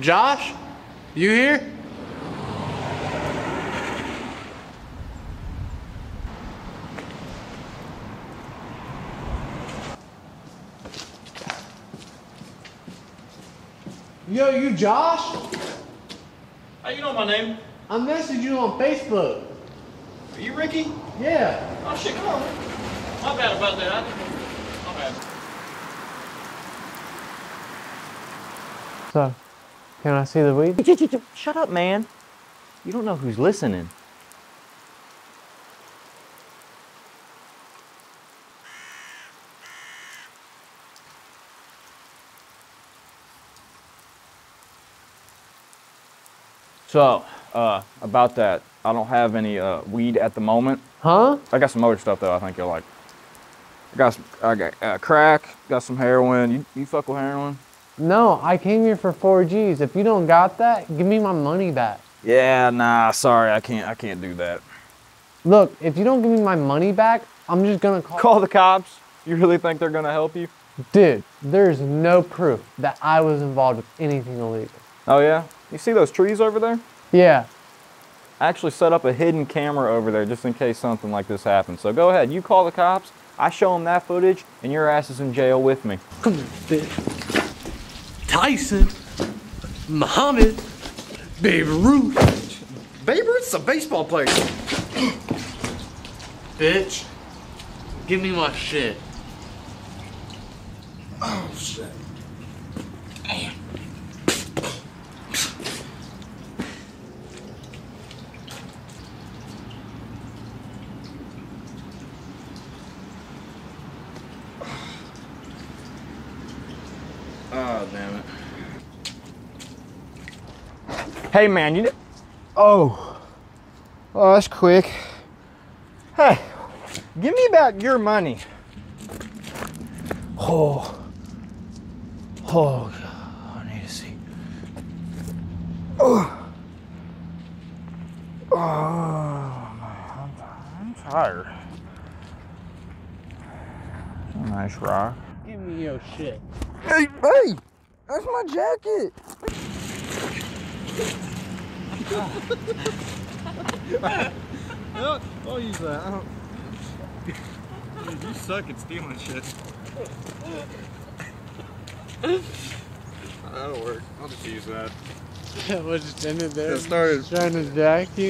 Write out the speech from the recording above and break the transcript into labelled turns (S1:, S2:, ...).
S1: Josh? You here? Yo, you Josh?
S2: How you know my name?
S1: I messaged you on Facebook.
S2: Are you Ricky?
S1: Yeah.
S2: Oh shit, come on. My bad about that. I, my bad.
S1: So, can I see the weed?
S3: Shut up, man. You don't know who's listening. So, uh, about that, I don't have any uh, weed at the moment.
S1: Huh?
S3: I got some other stuff though. I think you'll like. I got some, I got uh, crack. Got some heroin. You, you fuck with heroin?
S1: No, I came here for 4Gs. If you don't got that, give me my money back.
S3: Yeah, nah. Sorry, I can't. I can't do that.
S1: Look, if you don't give me my money back, I'm just gonna call.
S3: Call the cops. You really think they're gonna help you?
S1: Dude, there's no proof that I was involved with anything illegal.
S3: Oh yeah. You see those trees over there?
S1: Yeah.
S3: I actually set up a hidden camera over there just in case something like this happens. So go ahead. You call the cops. I show them that footage, and your ass is in jail with me.
S1: Come here, bitch. Tyson, Muhammad, Babe Ruth.
S2: Babe Ruth's a baseball player.
S1: Bitch, give me my shit.
S2: Oh shit. Damn it.
S3: Hey man, you. Oh. Oh, that's quick. Hey, give me back your money. Oh. Oh, God, I need to see. Oh. Oh, I'm, I'm tired. Nice rock.
S1: Give me your shit.
S3: Hey, hey, that's my jacket.
S2: I'll, I'll use that. I don't... Dude, you suck at stealing shit. That'll work. I'll just use that.
S1: We'll just end it there.
S2: It started-
S1: Trying to jack you.